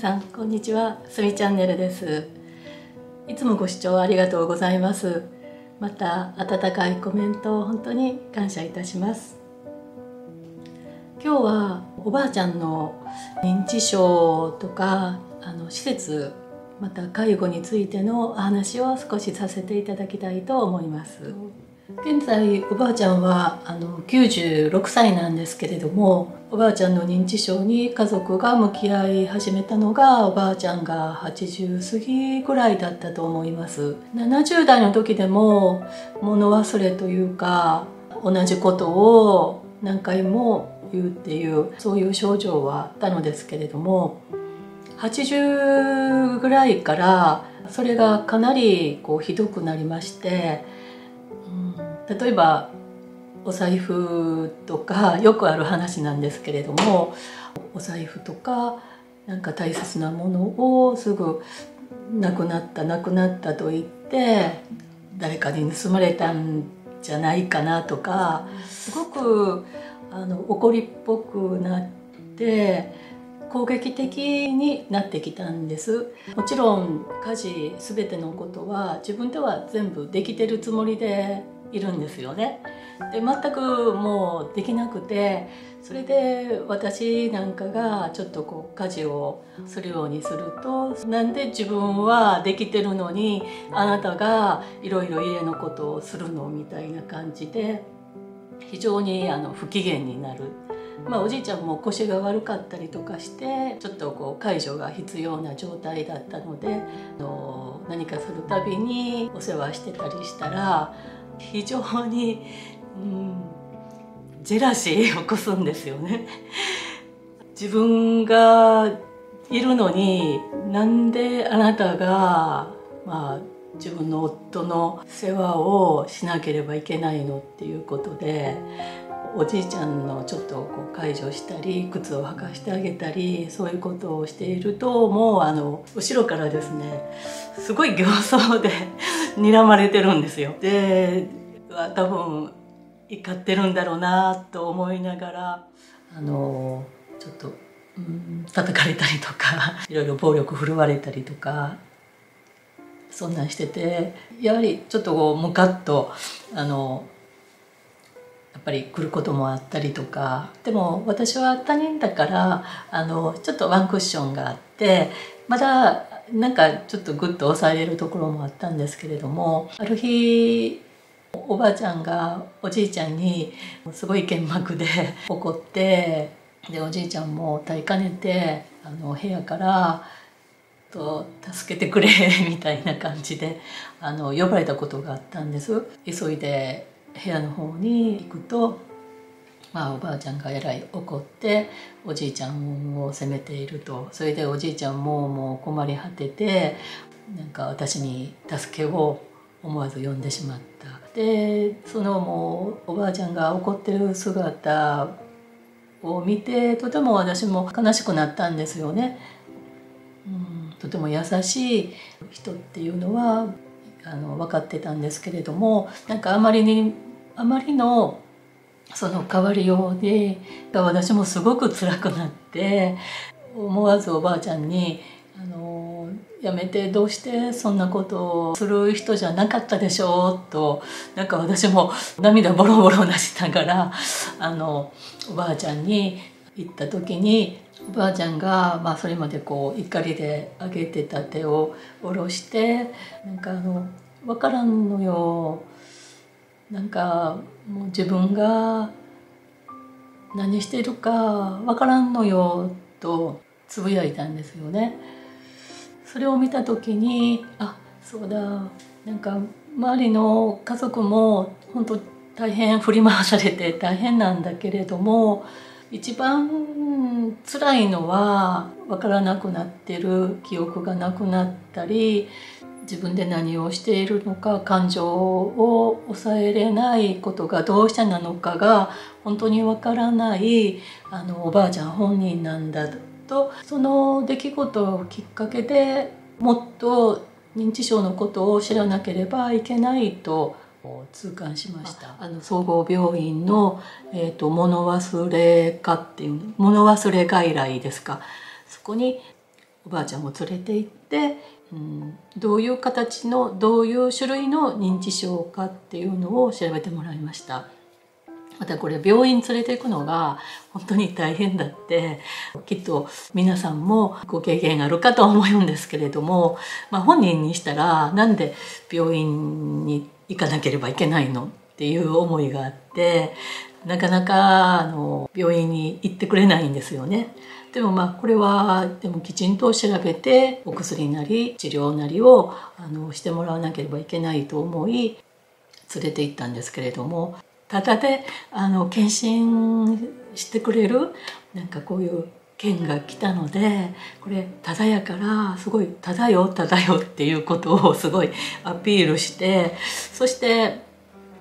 さんこんにちは。すみチャンネルです。いつもご視聴ありがとうございます。また温かいコメントを本当に感謝いたします。今日はおばあちゃんの認知症とかあの施設また介護についてのお話を少しさせていただきたいと思います。現在おばあちゃんはあの96歳なんですけれどもおばあちゃんの認知症に家族が向き合い始めたのがおばあちゃんが80過ぎぐらいだったと思います。70代の時でも物忘れというか同じことを何回も言うっていうそういう症状はあったのですけれども80ぐらいからそれがかなりこうひどくなりましてうん例えばお財布とかよくある話なんですけれどもお財布とかなんか大切なものをすぐなくなったなくなったと言って誰かに盗まれたんじゃないかなとかすごくあの怒りっぽくなって攻撃的になってきたんですもちろん家事全てのことは自分では全部できてるつもりでいるんですよね。で全くもうできなくてそれで私なんかがちょっとこう家事をするようにするとなんで自分はできてるのにあなたがいろいろ家のことをするのみたいな感じで非常にあの不機嫌になる。まあ、おじいちゃんも腰が悪かったりとかしてちょっとこう介助が必要な状態だったのであの何かするたびにお世話してたりしたら非常に、うん、ジェラシー起こすんですよね。自分がいるのになんであなたが、まあ、自分の夫の世話をしなければいけないのっていうことでおじいちゃんのちょっとこう介助したり靴を履かしてあげたりそういうことをしているともうあの後ろからですねすごい形相で 睨まれてるんですよ。で多分怒ってるんだろうなと思いながらあのちょっと、うん、叩かれたりとか いろいろ暴力振るわれたりとかそんなんしててやはりちょっとこうムカッとあのやっぱり来ることもあったりとかでも私は他人だからあのちょっとワンクッションがあってまだなんかちょっとグッと抑えれるところもあったんですけれどもある日おばあちゃんがおじいちゃんにすごい剣幕で 怒ってでおじいちゃんも耐えかねてあの部屋からと助けてくれ みたいな感じであの呼ばれたことがあったんです。急いで部屋の方に行くと、まあ、おばあちゃんがえらい怒っておじいちゃんを責めていると。それでおじいちゃんももう困り果ててなんか私に助けを思わず呼んでしまったでそのもうおばあちゃんが怒ってる姿を見てとても私も悲しくなったんですよね。うん、とても優しい人っていうのはあの分かってたんですけれどもなんかあまりにあまりのその変わりようで私もすごく辛くなって思わずおばあちゃんに「あのやめてどうしてそんなことをする人じゃなかったでしょう」となんか私も涙ボロボロ出しながらあのおばあちゃんに言った時におばあちゃんが、まあ、それまでこう怒りで上げてた手を下ろしてなんかあの分からんのよなんかもう自分が何してるか分からんのよとつぶやいたんですよね。それを見た時にあそうだ。なんか周りの家族も本当大変振り回されて 大変なんだけれども一番辛いのは分からなくなってる記憶がなくなったり自分で何をしているのか感情を抑えれないことがどうしてなのかが本当にわからないあのおばあちゃん本人なんだとその出来事をきっかけでもっと認知症のことを知らなければいけないと痛感しました。あの。総合病院の、えーと、物忘れ科っていう物忘れ外来ですか。そこにおばあちゃんを連れて行って、うん、どういう形のどういう種類の認知症かっていうのを調べてもらいました。またこれ病院連れて行くのが本当に大変だってきっと皆さんもご経験あるかと思うんですけれども、まあ、本人にしたらなんで病院に行かなければいけないのっていう思いがあってなかなかあの病院に行ってくれないんですよね。でもまあこれはでもきちんと調べてお薬なり治療なりをあのしてもらわなければいけないと思い連れて行ったんですけれどもただであの検診してくれるなんかこういう券が来たのでこれただやからすごい「ただよただよ」っていうことをすごいアピールしてそして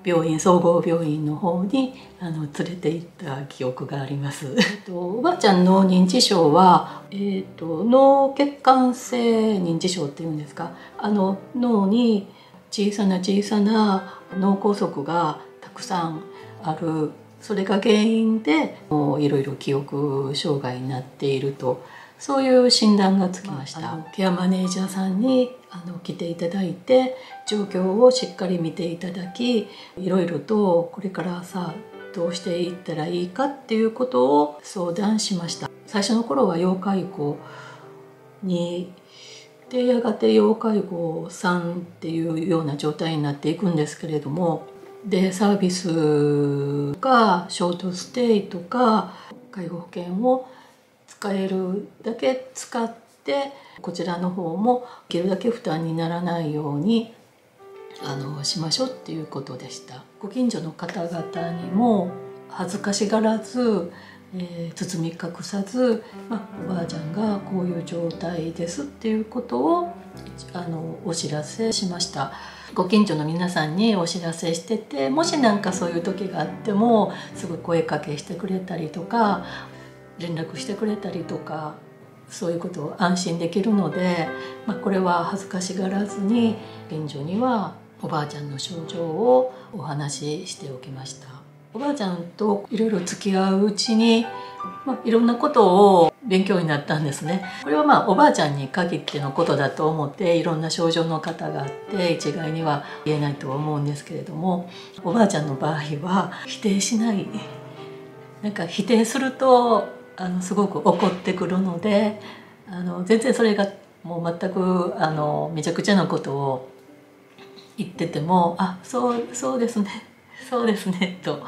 病院総合病院の方にあの連れて行った記憶があります。おばあちゃんの認知症は、えーと、脳血管性認知症っていうんですか？あの脳に小さな小さな脳梗塞がたくさんあるそれが原因でもういろいろ記憶障害になっているとそういう診断がつきました。ケアマネージャーさんにあの来ていただいて状況をしっかり見ていただきいろいろとこれからさどうしていったらいいかっていうことを相談しました最初の頃は要介護にでやがて要介護3っていうような状態になっていくんですけれどもでサービスかショートステイとか介護保険を使えるだけ使ってこちらの方もできるだけ負担にならないようにあのしましょうっていうことでした。ご近所の方々にも恥ずかしがらず、えー、包み隠さず、まあ、おばあちゃんがこういう状態ですっていうことをあのお知らせしました。ご近所の皆さんにお知らせしててもし何かそういう時があってもすぐ声かけしてくれたりとか連絡してくれたりとかそういうことを安心できるので、まあ、これは恥ずかしがらずに近所にはおばあちゃんの症状をお話ししておきました。おばあちゃんといろいろ付き合ううちに、まあ、いろんなことを勉強になったんですね。これはまあおばあちゃんに限ってのことだと思っていろんな症状の方があって一概には言えないと思うんですけれどもおばあちゃんの場合は否定しない。なんか否定するとあのすごく怒ってくるのであの全然それがもう全くあのめちゃくちゃなことを言ってても「あそうそうですね。そうですね」と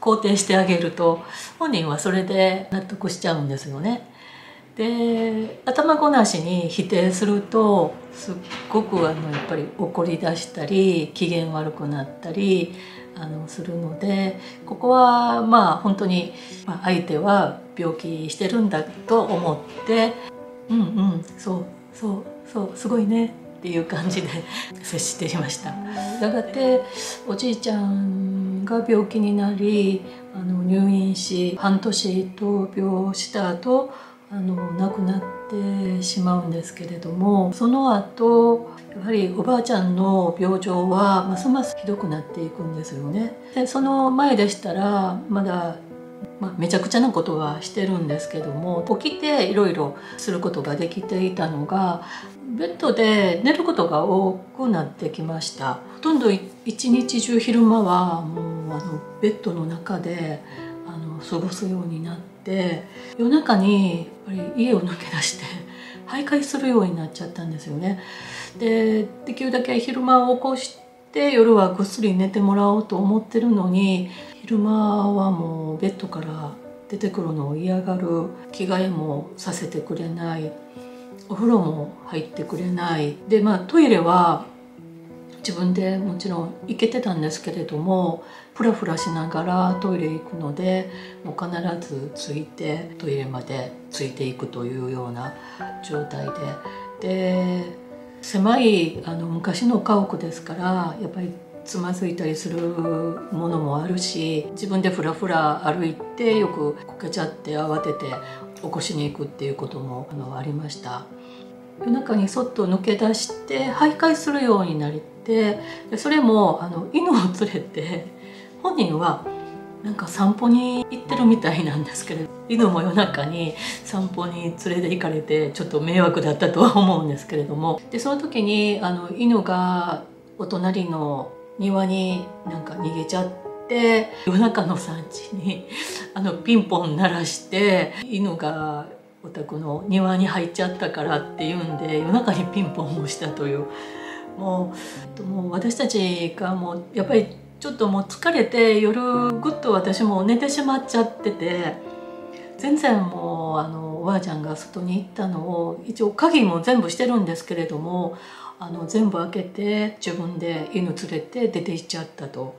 肯定してあげると本人はそれで納得しちゃうんですよね。で頭ごなしに否定するとすっごくあのやっぱり怒り出したり機嫌悪くなったりあのするのでここはまあ本当に、ま、相手は病気してるんだと思ってうんうんそうそうそうすごいねっていう感じで 接していましたやがておじいちゃんが病気になりあの入院し半年闘病した後あの亡くなってしまうんですけれどもその後やはりおばあちゃんの病状はますますひどくなっていくんですよね。でその前でしたらまだまあ、めちゃくちゃなことはしてるんですけども起きていろいろすることができていたのがベッドで寝ることが多くなってきましたほとんど一日中昼間はもうあのベッドの中であの過ごすようになって夜中にやっぱり家を抜け出して徘徊するようになっちゃったんですよね。でできるだけ昼間を起こしてで夜はぐっすり寝てもらおうと思ってるのに昼間はもうベッドから出てくるのを嫌がる着替えもさせてくれないお風呂も入ってくれない。でまあトイレは自分でもちろん行けてたんですけれどもフラフラしながらトイレ行くのでもう必ずついてトイレまでついていくというような状態で。で狭いあの昔の家屋ですからやっぱりつまずいたりするものもあるし自分でふらふら歩いてよくこけちゃって慌てて起こしに行くっていうこともあのありました。夜中にそっと抜け出して徘徊するようになりてそれもあの犬を連れて本人はなんか散歩に行ってるみたいなんですけれど犬も夜中に散歩に連れて行かれてちょっと迷惑だったとは思うんですけれども。でその時にあの犬がお隣の庭になんか逃げちゃって夜中の3時にあのピンポン鳴らして犬がお宅の庭に入っちゃったからっていうんで夜中にピンポンをしたという。もうもう私たちがもうやっぱりちょっともう疲れて夜ぐっと私も寝てしまっちゃってて全然もうあのおばあちゃんが外に行ったのを一応鍵も全部してるんですけれどもあの全部開けて自分で犬連れて出て行っちゃったと。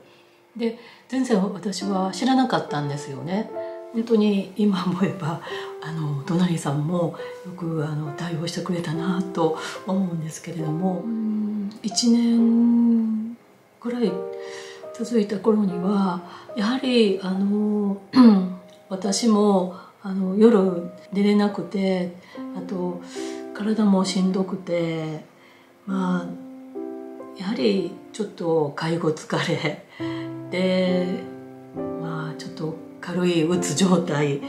で全然私は知らなかったんですよね。本当に今思えばあの隣さんもよくあの対応してくれたなと思うんですけれども1年ぐらい続いた頃にはやはりあの私もあの夜寝れなくてあと体もしんどくてまあやはりちょっと介護疲れ。でまあちょっと軽いうつ状態。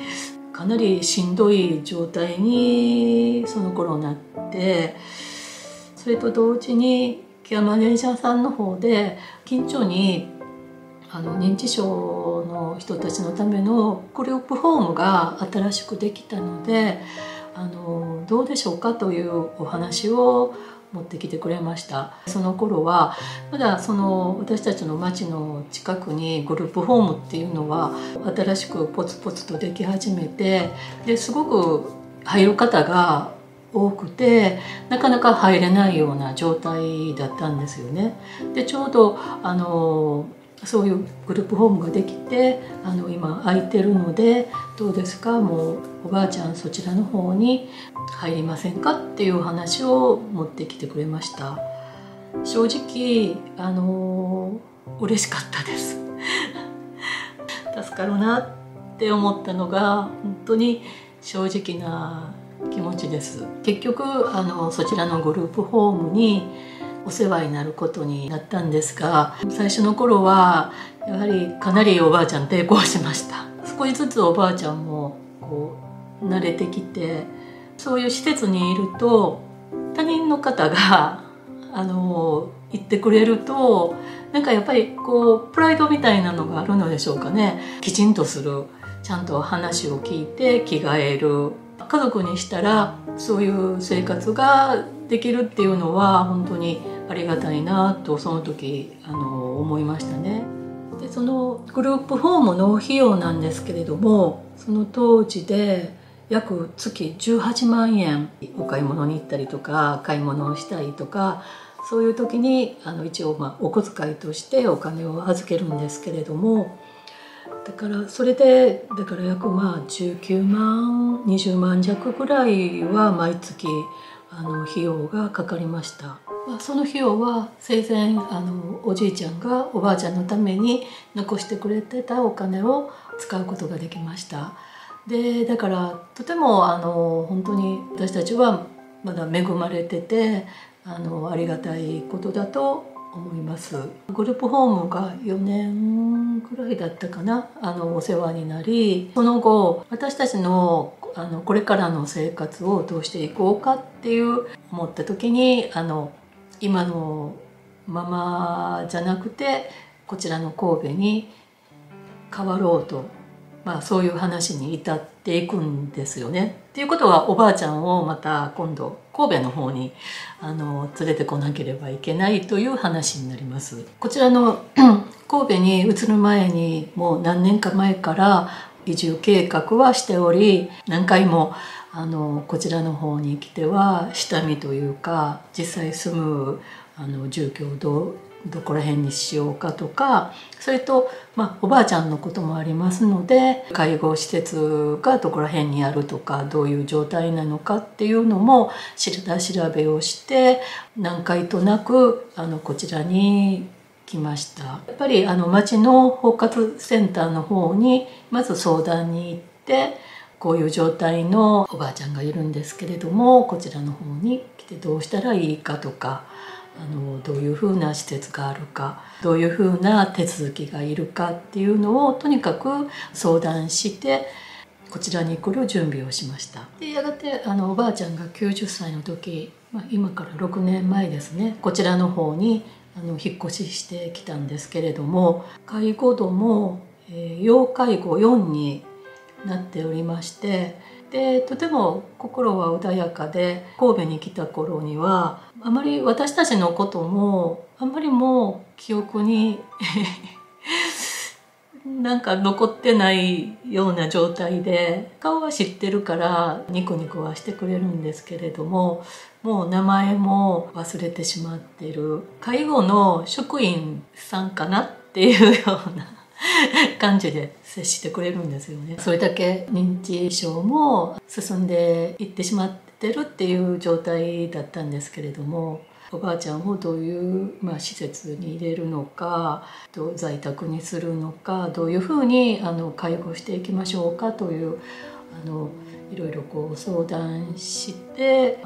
かなりしんどい状態にその頃なってそれと同時にケアマネージャーさんの方で緊張にあの認知症の人たちのためのグループホームが新しくできたのであのどうでしょうかというお話を持ってきてくれましたその頃はまだその私たちの町の近くにグループホームっていうのは新しくポツポツとでき始めてですごく入る方が多くてなかなか入れないような状態だったんですよね。でちょうどあのそういうグループホームができてあの今空いてるのでどうですか？もうおばあちゃんそちらの方に入りませんか？っていう話を持ってきてくれました。正直あの嬉しかったです。助かるなって思ったのが本当に正直な気持ちです。結局あのそちらのグループホームにお世話になることになったんですが最初の頃はやはりかなりおばあちゃん抵抗しました。少しずつおばあちゃんもこう慣れてきてそういう施設にいると他人の方があの言ってくれるとなんかやっぱりこうプライドみたいなのがあるのでしょうかね。きちんとする。ちゃんと話を聞いて着替える。家族にしたらそういう生活ができるっていうのは本当にありがたいなとその時あの思いましたね。でそのグループホームの費用なんですけれどもその当時で約月18万円お買い物に行ったりとか買い物をしたりとかそういう時にあの一応まあお小遣いとしてお金を預けるんですけれどもだからそれでだから約まあ19万20万弱ぐらいは毎月あの費用がかかりました。まあその費用は生前あのおじいちゃんがおばあちゃんのために残してくれてたお金を使うことができましたでだからとてもあの本当に私たちはまだ恵まれててあのありがたいことだと思います。グループホームが4年ぐらいだったかな。あのお世話になりその後私たちのあのこれからの生活をどうしていこうかっていう思った時にあの今のままじゃなくてこちらの神戸に変わろうと、まあ、そういう話に至っていくんですよね。っていうことはおばあちゃんをまた今度神戸の方にあの連れてこなければいけないという話になります。こちらの 神戸に移る前にもう何年か前から移住計画はしており何回もあのこちらの方に来ては下見というか実際住むあの住居をどどこら辺にしようかとかそれと、まあ、おばあちゃんのこともありますので介護施設がどこら辺にあるとかどういう状態なのかっていうのも下調べをして何回となくあのこちらに来ました。やっぱりあの町の包括センターの方にまず相談に行ってこういう状態のおばあちゃんがいるんですけれどもこちらの方に来てどうしたらいいかとかあのどういうふうな施設があるかどういうふうな手続きがいるかっていうのをとにかく相談してこちらに来る準備をしました。でやがてあのおばあちゃんが90歳の時、まあ、今から6年前ですねこちらの方にあの引っ越ししてきたんですけれども介護度も、えー、要介護4になっておりましてでとても心は穏やかで神戸に来た頃にはあまり私たちのこともあんまりもう記憶に なんか残ってないような状態で顔は知ってるからニコニコはしてくれるんですけれどももう名前も忘れてしまってる介護の職員さんかなっていうような 感じで接してくれるんですよね。それだけ認知症も進んでいってしまっててるっていう状態だったんですけれどもおばあちゃんをどういう、まあ、施設に入れるのかどう在宅にするのかどういうふうにあの介護していきましょうかというあのいろいろこう相談して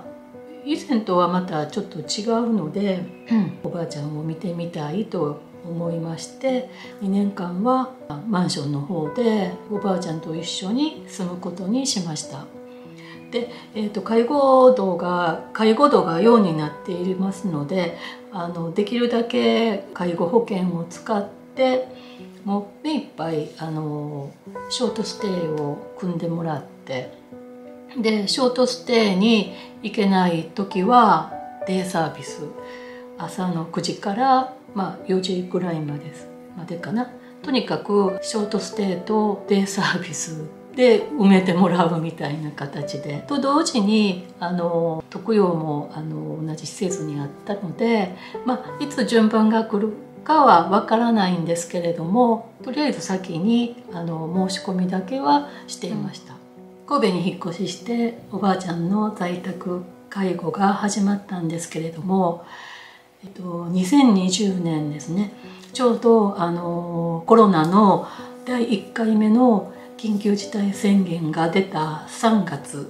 以前とはまたちょっと違うので、おばあちゃんを見てみたいと思いまして2年間はマンションの方でおばあちゃんと一緒に住むことにしました。で、えーと、介護度が介護度が4になっていますのであのできるだけ介護保険を使ってもう目いっぱいあのショートステイを組んでもらってでショートステイに行けない時はデイサービス。朝の9時から、まあ、4時ぐらいまでまでかな。とにかくショートステイとデイサービスで埋めてもらうみたいな形でと同時にあの特養もあの同じ施設にあったので、まあ、いつ順番が来るかはわからないんですけれどもとりあえず先にあの申し込みだけはしていました。神戸に引っ越ししておばあちゃんの在宅介護が始まったんですけれども、えっと、2020年ですねちょうどあのコロナの第1回目の緊急事態宣言が出た3月。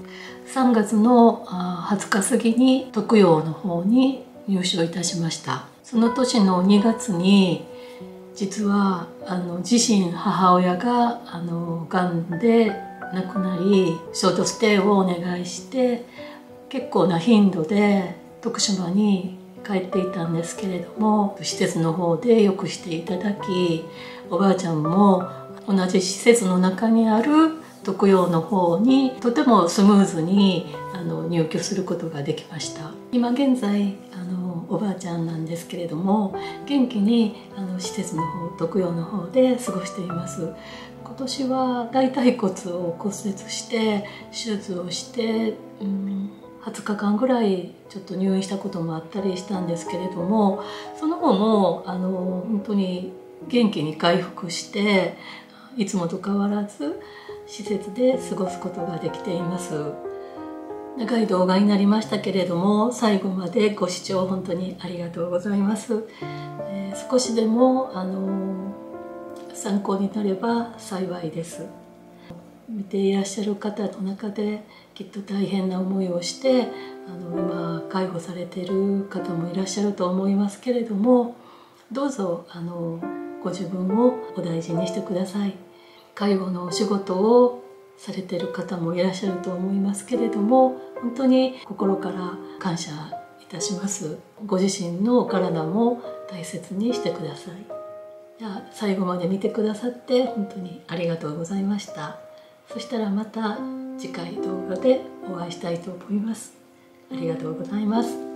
3月の20日過ぎに特養の方に入所いたしました。その年の2月に実はあの自身母親があの癌で亡くなりショートステイをお願いして結構な頻度で徳島に帰っていたんですけれども施設の方でよくしていただきおばあちゃんも同じ施設の中にある特養の方にとてもスムーズにあの入居することができました。今現在あのおばあちゃんなんですけれども元気にあの施設の方特養の方で過ごしています。今年は大腿骨を骨折して手術をして、うん、20日間ぐらいちょっと入院したこともあったりしたんですけれどもその後もあの本当に元気に回復していつもと変わらず施設で過ごすことができています。長い動画になりましたけれども最後までご視聴本当にありがとうございます、えー、少しでもあの参考になれば幸いです。見ていらっしゃる方の中できっと大変な思いをしてあの今介護されている方もいらっしゃると思いますけれどもどうぞあのご自分をお大事にしてください。介護のお仕事をされてる方もいらっしゃると思いますけれども本当に心から感謝いたします。ご自身のお体も大切にしてください。じゃあ最後まで見てくださって本当にありがとうございました。そしたらまた次回動画でお会いしたいと思います。ありがとうございます。